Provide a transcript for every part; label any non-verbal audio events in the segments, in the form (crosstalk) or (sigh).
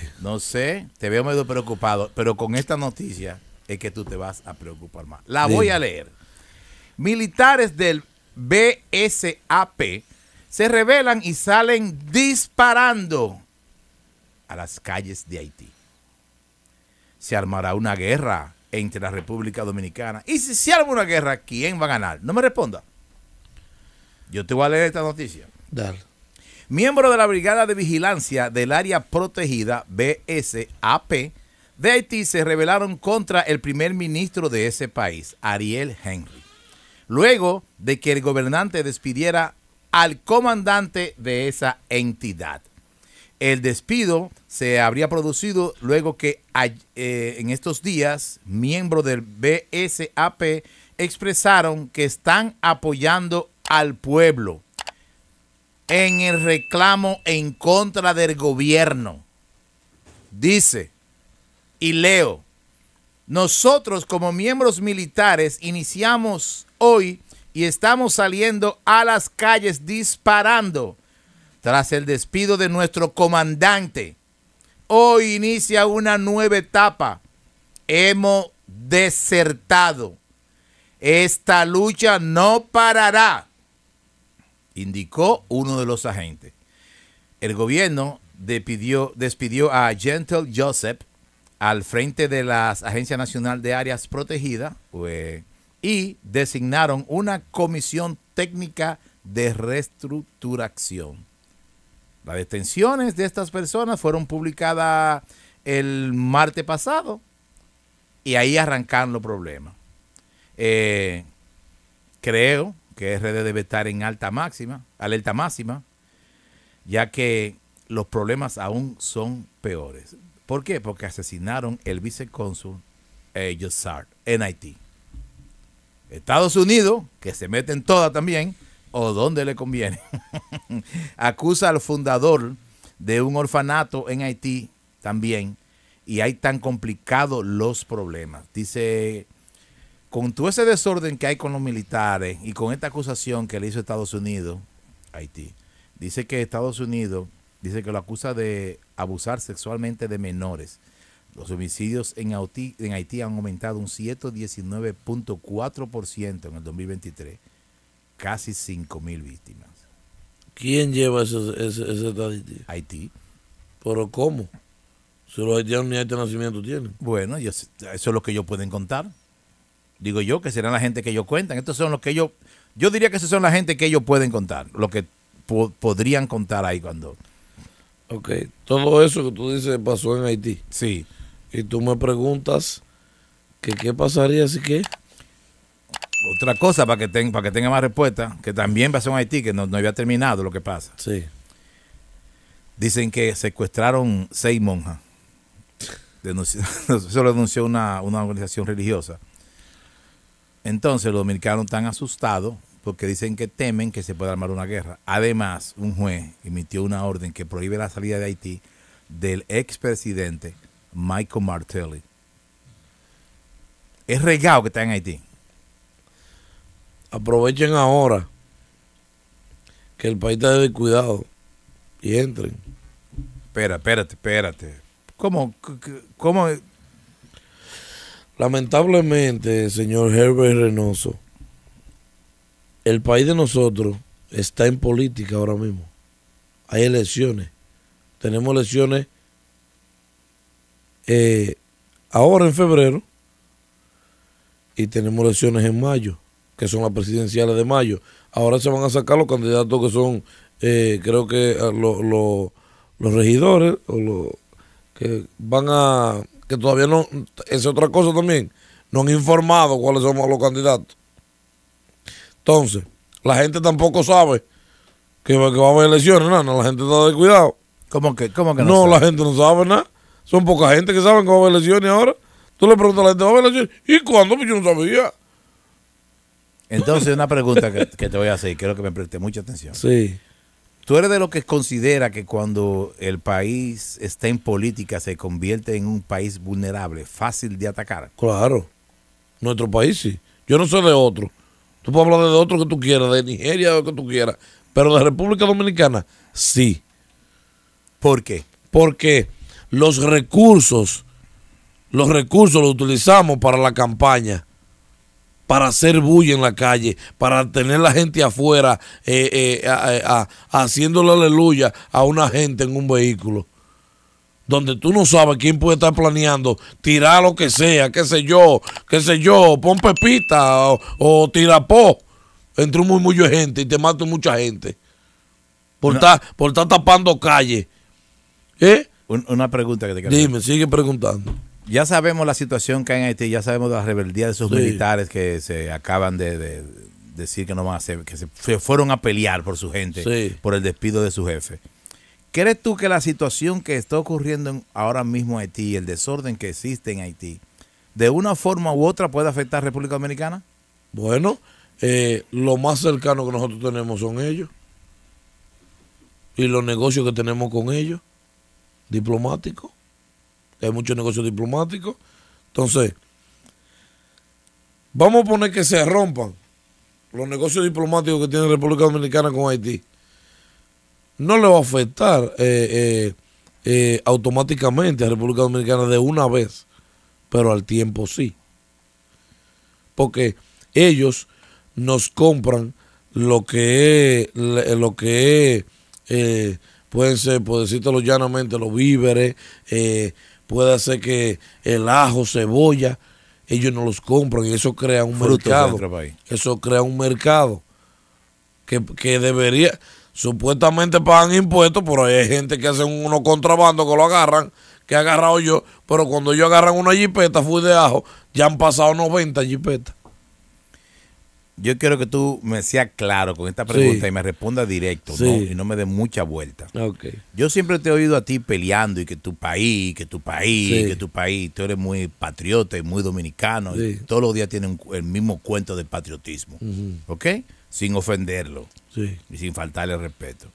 qué? No sé, te veo medio preocupado, pero con esta noticia es que tú te vas a preocupar más. La voy a leer. Militares del BSAP se rebelan y salen disparando a las calles de Haití. Se armará una guerra entre la República Dominicana. Y si se arma una guerra, ¿quién va a ganar? No me responda. Yo te voy a leer esta noticia. Dale. Miembros de la Brigada de Vigilancia del Área Protegida, BSAP, de Haití se rebelaron contra el primer ministro de ese país, Ariel Henry, luego de que el gobernante despidiera al comandante de esa entidad. El despido se habría producido luego que eh, en estos días miembros del BSAP expresaron que están apoyando al pueblo en el reclamo en contra del gobierno. Dice, y leo, nosotros como miembros militares iniciamos hoy y estamos saliendo a las calles disparando tras el despido de nuestro comandante. Hoy inicia una nueva etapa. Hemos desertado. Esta lucha no parará indicó uno de los agentes. El gobierno despidió, a Gentle Joseph al frente de la Agencia Nacional de Áreas Protegidas pues, y designaron una comisión técnica de reestructuración. Las detenciones de estas personas fueron publicadas el martes pasado y ahí arrancaron los problemas. Eh, creo que RD debe estar en alta máxima, alerta máxima, ya que los problemas aún son peores. ¿Por qué? Porque asesinaron el vicecónsul eh, Jossard en Haití. Estados Unidos, que se mete en toda también, o donde le conviene, (laughs) acusa al fundador de un orfanato en Haití también, y hay tan complicados los problemas. Dice con todo ese desorden que hay con los militares y con esta acusación que le hizo Estados Unidos, Haití, dice que Estados Unidos dice que lo acusa de abusar sexualmente de menores. Los homicidios en Haití, en Haití han aumentado un 119.4% en el 2023, casi 5 mil víctimas. ¿Quién lleva ese, ese, estadística? Haití. ¿Pero cómo? Si los haitianos ni este nacimiento tienen. Bueno, eso es lo que ellos pueden contar. Digo yo que serán la gente que ellos cuentan. Estos son los que ellos, yo diría que esos son la gente que ellos pueden contar, lo que po- podrían contar ahí cuando. Ok, todo eso que tú dices pasó en Haití. Sí. Y tú me preguntas que qué pasaría si qué. Otra cosa para que, ten- para que tenga más respuesta, que también pasó en Haití, que no, no había terminado lo que pasa. Sí. Dicen que secuestraron seis monjas. Denunci- (laughs) Eso lo denunció una, una organización religiosa. Entonces los dominicanos están asustados porque dicen que temen que se pueda armar una guerra. Además, un juez emitió una orden que prohíbe la salida de Haití del expresidente Michael Martelly. Es regado que está en Haití. Aprovechen ahora que el país está de descuidado y entren. Espera, espérate, espérate. ¿Cómo? ¿Cómo? Lamentablemente, señor Herbert Reynoso, el país de nosotros está en política ahora mismo. Hay elecciones. Tenemos elecciones eh, ahora en febrero y tenemos elecciones en mayo, que son las presidenciales de mayo. Ahora se van a sacar los candidatos que son, eh, creo que eh, lo- lo- los regidores o los que van a, que todavía no, es otra cosa también, no han informado cuáles son los candidatos. Entonces, la gente tampoco sabe que, va- que va a haber elecciones, no, no, la gente está descuidado. ¿Cómo que, cómo que no No, sabe? la gente no sabe nada. Son poca gente que saben que va a haber elecciones ahora. Tú le preguntas a la gente, ¿va a haber elecciones? ¿Y cuándo? Pues yo no sabía. Entonces, una pregunta que, que te voy a hacer quiero que me preste mucha atención. Sí. ¿Tú eres de los que considera que cuando el país está en política se convierte en un país vulnerable, fácil de atacar? Claro. Nuestro país sí. Yo no sé de otro. Tú puedes hablar de otro que tú quieras, de Nigeria, de lo que tú quieras. Pero de República Dominicana, sí. ¿Por qué? Porque los recursos, los recursos los utilizamos para la campaña, para hacer bulla en la calle, para tener la gente afuera eh, eh, a- a- haciéndole aleluya a una gente en un vehículo. Donde tú no sabes quién puede estar planeando tirar lo que sea, qué sé yo, qué sé yo, pon pepita o, o tirapó entre un murmullo de gente y te mata mucha gente. Por, estar, tapando calle. ¿Eh? Un- una pregunta que te quiero. Dime, sigue preguntando. Ya sabemos la situación que hay en Haití, ya sabemos de la rebeldía de esos Sí. militares que se acaban de, de decir que no van a hacer, que se, se fueron a pelear por su gente, Sí. por el despido de su jefe. ¿Crees tú que la situación que está ocurriendo en- ahora mismo en Haití, el desorden que existe en Haití, de una forma u otra puede afectar a República Dominicana? Bueno, eh, lo más cercano que nosotros tenemos son ellos. Y los negocios que tenemos con ellos, diplomáticos. Hay muchos negocios diplomáticos. Entonces, vamos a poner que se rompan los negocios diplomáticos que tiene República Dominicana con Haití. No le va a afectar eh, eh, eh, automáticamente a República Dominicana de una vez, pero al tiempo sí porque ellos nos compran lo que es, lo que es, pueden ser, por decírtelo llanamente, los víveres, eh, puede ser que el ajo, cebolla, ellos no los compran y eso crea un Frutos mercado. Eso crea un mercado que, que debería, supuestamente pagan impuestos, pero hay gente que hacen unos contrabandos que lo agarran, que he agarrado yo, pero cuando ellos agarran una jipeta, fui de ajo, ya han pasado 90 jipetas. Yo quiero que tú me seas claro con esta pregunta Sí. y me responda directo Sí. ¿no? y no me dé mucha vuelta. Ok. Yo siempre te he oído a ti peleando y que tu país, que tu país, Sí. que tu país, tú eres muy patriota y muy dominicano. y todos los días tienen el mismo cuento del patriotismo. ¿Ok? Sin ofenderlo y sin faltarle respeto.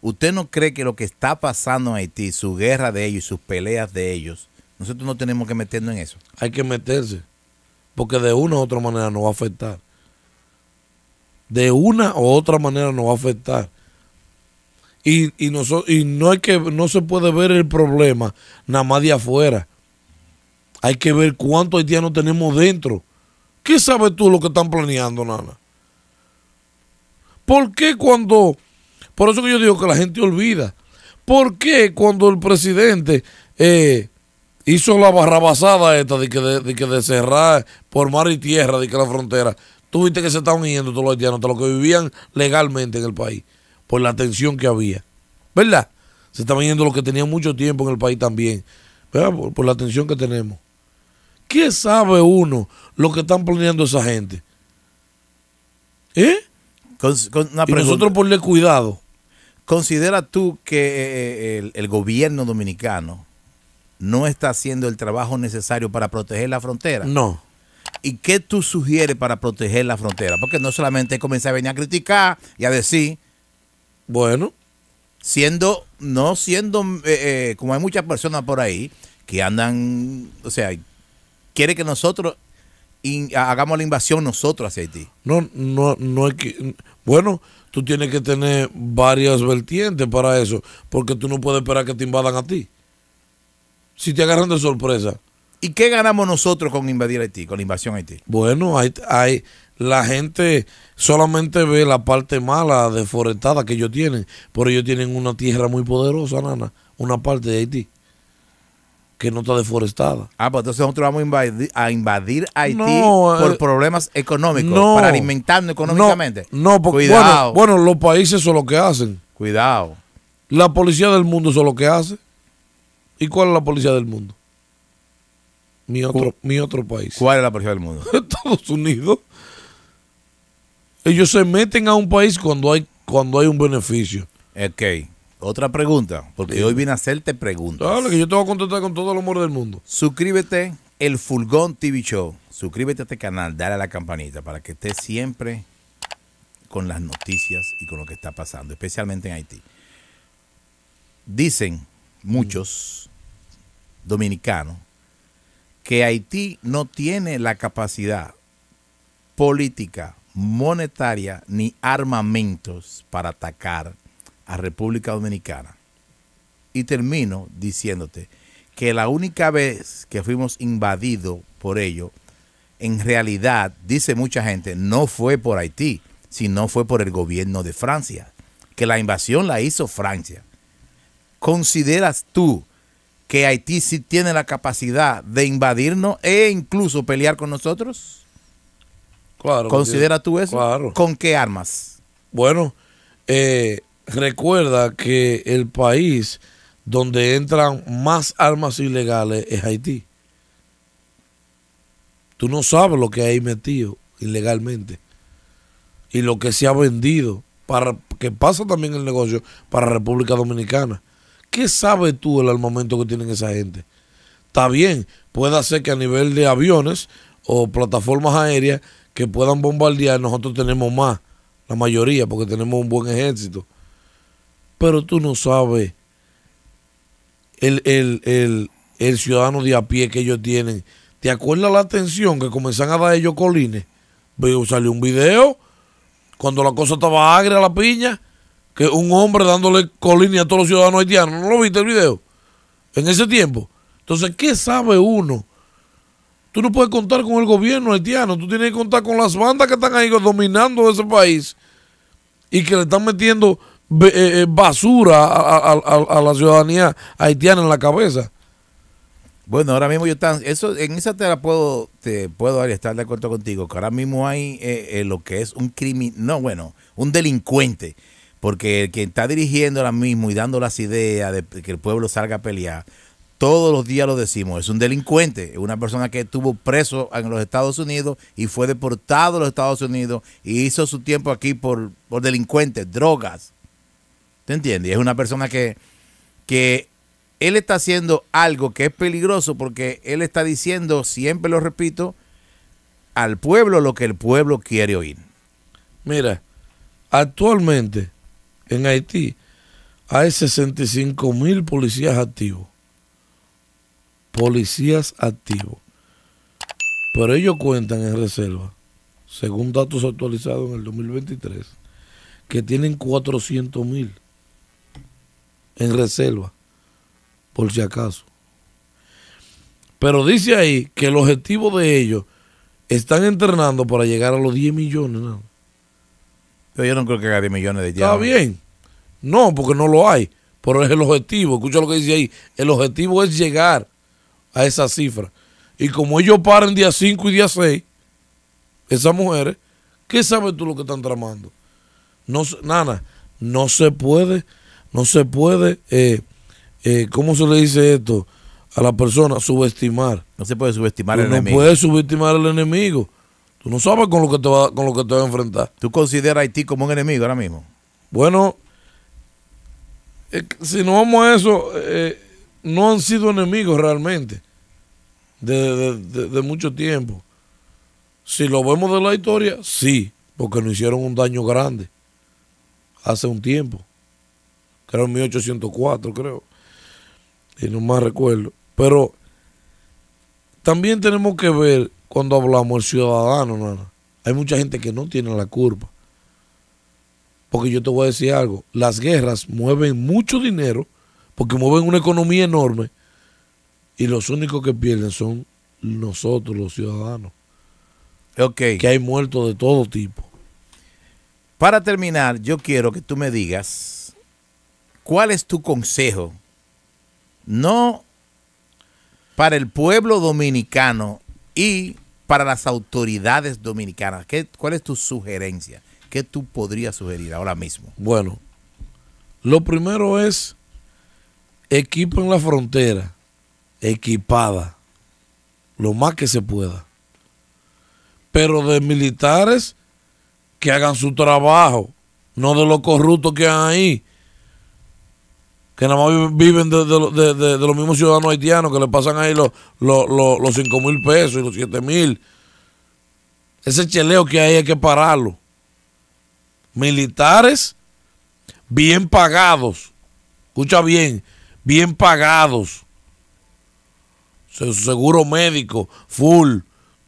¿Usted no cree que lo que está pasando en Haití, su guerra de ellos y sus peleas de ellos, nosotros no tenemos que meternos en eso? Hay que meterse, porque de una u otra manera nos va a afectar. De una u otra manera nos va a afectar. Y, y, noso- y no hay que no se puede ver el problema nada más de afuera. Hay que ver cuántos haitianos tenemos dentro. ¿Qué sabes tú lo que están planeando, Nana? ¿Por qué cuando... Por eso que yo digo que la gente olvida. ¿Por qué cuando el presidente eh, hizo la barrabasada esta de que de, de que de cerrar por mar y tierra, de que la frontera, tú viste que se estaban yendo todos los haitianos, todos los que vivían legalmente en el país, por la tensión que había. ¿Verdad? Se estaban yendo los que tenían mucho tiempo en el país también, ¿verdad? Por, por la tensión que tenemos. ¿Qué sabe uno lo que están planeando esa gente? ¿Eh? Con, con una Y nosotros ponle cuidado. ¿Considera tú que eh, el, el gobierno dominicano no está haciendo el trabajo necesario para proteger la frontera? No. ¿Y qué tú sugieres para proteger la frontera? Porque no solamente comenzar a venir a criticar y a decir, Bueno, siendo, no siendo, eh, eh, como hay muchas personas por ahí que andan, o sea, quiere que nosotros in- hagamos la invasión nosotros hacia Haití. No, no, no hay que. Bueno, tú tienes que tener varias vertientes para eso, porque tú no puedes esperar que te invadan a ti. Si te agarran de sorpresa, ¿Y qué ganamos nosotros con invadir Haití, con la invasión a Haití? bueno, hay, hay, la gente solamente ve la parte mala deforestada que ellos tienen, pero ellos tienen una tierra muy poderosa, nana, una parte de Haití, que no está deforestada. Ah, pues entonces nosotros vamos a invadir, a invadir Haití No, por eh, problemas económicos, no. para alimentarnos económicamente. No, no porque Cuidado. bueno, bueno, los países son lo que hacen. Cuidado. La policía del mundo es lo que hace. ¿Y cuál es la policía del mundo? Mi otro, mi otro país. ¿Cuál es la policía del mundo? (laughs) Estados Unidos. Ellos se meten a un país cuando hay, cuando hay un beneficio. Ok. Otra pregunta, porque hoy vine a hacerte preguntas. Dale, que yo te voy a contestar con todo el amor del mundo. Suscríbete el Fulgón TV Show. Suscríbete a este canal, dale a la campanita para que estés siempre con las noticias y con lo que está pasando, especialmente en Haití. Dicen muchos dominicanos que Haití no tiene la capacidad política, monetaria ni armamentos para atacar a República Dominicana. y termino diciéndote que la única vez que fuimos invadidos por ello, en realidad, dice mucha gente, no fue por Haití, sino fue por el gobierno de Francia, que la invasión la hizo Francia. ¿Consideras tú que Haití sí tiene la capacidad de invadirnos e incluso pelear con nosotros? Claro. ¿Considera tú eso? Claro. ¿Con qué armas? Bueno, eh, recuerda que el país donde entran más armas ilegales es Haití. Tú no sabes lo que hay metido ilegalmente y lo que se ha vendido para que pasa también el negocio para República Dominicana. ¿Qué sabes tú del armamento que tienen esa gente? Está bien, puede ser que a nivel de aviones o plataformas aéreas que puedan bombardear, nosotros tenemos más, la mayoría, porque tenemos un buen ejército. Pero tú no sabes el, el, el, el ciudadano de a pie que ellos tienen. ¿Te acuerdas la atención que comenzaron a dar ellos colines? Veo, salió un video cuando la cosa estaba agria la piña, que un hombre dándole colines a todos los ciudadanos haitianos. ¿No lo viste el video? En ese tiempo. Entonces, ¿qué sabe uno? Tú no puedes contar con el gobierno haitiano, tú tienes que contar con las bandas que están ahí dominando ese país y que le están metiendo eh, eh, basura a, la ciudadanía haitiana en la cabeza. Bueno, ahora mismo yo están, eso, en esa te la puedo, te puedo estar de acuerdo contigo, que ahora mismo hay eh, lo que es un crimen, no, bueno, un delincuente, porque el que está dirigiendo ahora mismo y dando las ideas de que el pueblo salga a pelear, todos los días lo decimos, es un delincuente, es una persona que estuvo preso en los Estados Unidos y fue deportado a los Estados Unidos y hizo su tiempo aquí por, por delincuentes, drogas. ¿Te entiendes? Es una persona que, que él está haciendo algo que es peligroso porque él está diciendo, siempre lo repito, al pueblo lo que el pueblo quiere oír. Mira, actualmente en Haití hay 65 mil policías activos policías activos. Pero ellos cuentan en reserva, según datos actualizados en el 2023, que tienen 400 mil en reserva, por si acaso. Pero dice ahí que el objetivo de ellos están entrenando para llegar a los 10 millones. ¿no? Pero yo no creo que haya 10 millones de ya. Está bien. No, porque no lo hay. Pero es el objetivo. Escucha lo que dice ahí. El objetivo es llegar a esa cifra. Y como ellos paren día 5 y día 6, esas mujeres, ¿qué sabes tú lo que están tramando? No, nada, no se puede, no se puede, eh, eh, ¿cómo se le dice esto? A la persona, subestimar. No se puede subestimar al enemigo. No puedes subestimar al enemigo. Tú no sabes con lo que te va, con lo que te va a enfrentar. ¿Tú consideras a Haití como un enemigo ahora mismo? Bueno, eh, si no vamos a eso, eh, no han sido enemigos realmente de, mucho tiempo. Si lo vemos de la historia, sí, porque nos hicieron un daño grande hace un tiempo. Creo en 1804, creo. Y no más recuerdo. Pero también tenemos que ver cuando hablamos del ciudadano, Hay mucha gente que no tiene la culpa. Porque yo te voy a decir algo, las guerras mueven mucho dinero, porque mueven una economía enorme, y los únicos que pierden son nosotros, los ciudadanos. Ok. Que hay muertos de todo tipo. Para terminar, yo quiero que tú me digas cuál es tu consejo, no para el pueblo dominicano y para las autoridades dominicanas. ¿Qué, ¿Cuál es tu sugerencia? ¿Qué tú podrías sugerir ahora mismo? Bueno, lo primero es equipo en la frontera equipada lo más que se pueda. Pero de militares que hagan su trabajo, no de los corruptos que hay ahí, que nada más viven de, los mismos ciudadanos haitianos que le pasan ahí los, los, los, 5 mil pesos y los 7 mil. Ese cheleo que hay hay que pararlo. Militares bien pagados, escucha bien, bien pagados su seguro médico full,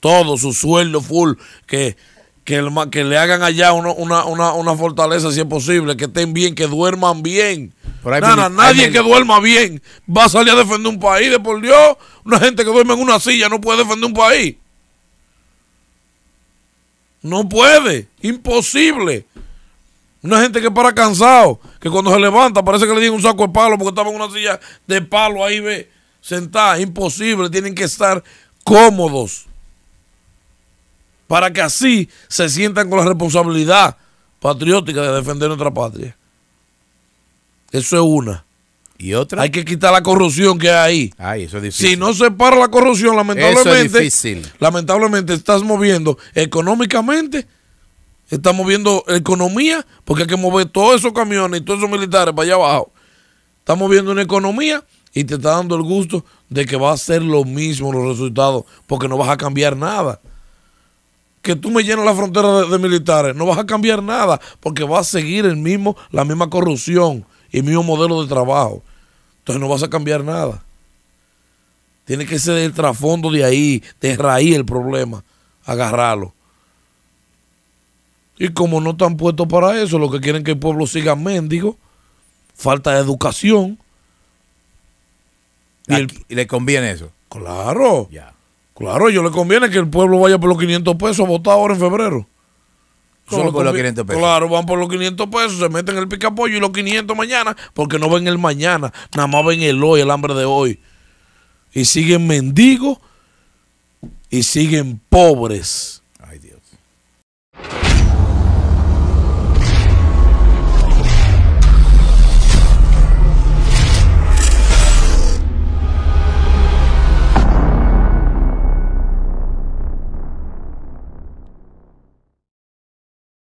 todo, su sueldo full, que, que, el, que le hagan allá una, una, una, fortaleza si es posible, que estén bien, que duerman bien. Nada, nadie que duerma bien va a salir a defender un país. De por Dios, una gente que duerme en una silla no puede defender un país. No puede, imposible. Una gente que para cansado, que cuando se levanta parece que le dieron un saco de palo porque estaba en una silla de palo ahí, ve, sentada. Imposible, tienen que estar cómodos para que así se sientan con la responsabilidad patriótica de defender nuestra patria. Eso es una. ¿Y otra? Hay que quitar la corrupción que hay ahí. Ay, eso es difícil. Si no se para la corrupción, lamentablemente, Eso es difícil. lamentablemente estás moviendo económicamente, estás moviendo economía, porque hay que mover todos esos camiones y todos esos militares para allá abajo. Estás moviendo una economía y te está dando el gusto de que va a ser lo mismo los resultados, porque no vas a cambiar nada. Que tú me llenas la frontera de, de militares, no vas a cambiar nada, porque va a seguir el mismo, la misma corrupción y el mismo modelo de trabajo. Entonces no vas a cambiar nada. Tiene que ser el trasfondo de ahí, de raíz el problema, agarrarlo. Y como no están puestos para eso, lo que quieren que el pueblo siga mendigo, falta de educación. Y el- y le conviene eso. claro, Ya. claro, yo le conviene que el pueblo vaya por los 500 pesos a votar ahora en febrero. ¿Cómo Eso le por los conviene. 500 pesos? Claro, van por los 500 pesos, se meten el picapollo y los 500 mañana, porque no ven el mañana, nada más ven el hoy, el hambre de hoy. Y siguen mendigos y siguen pobres.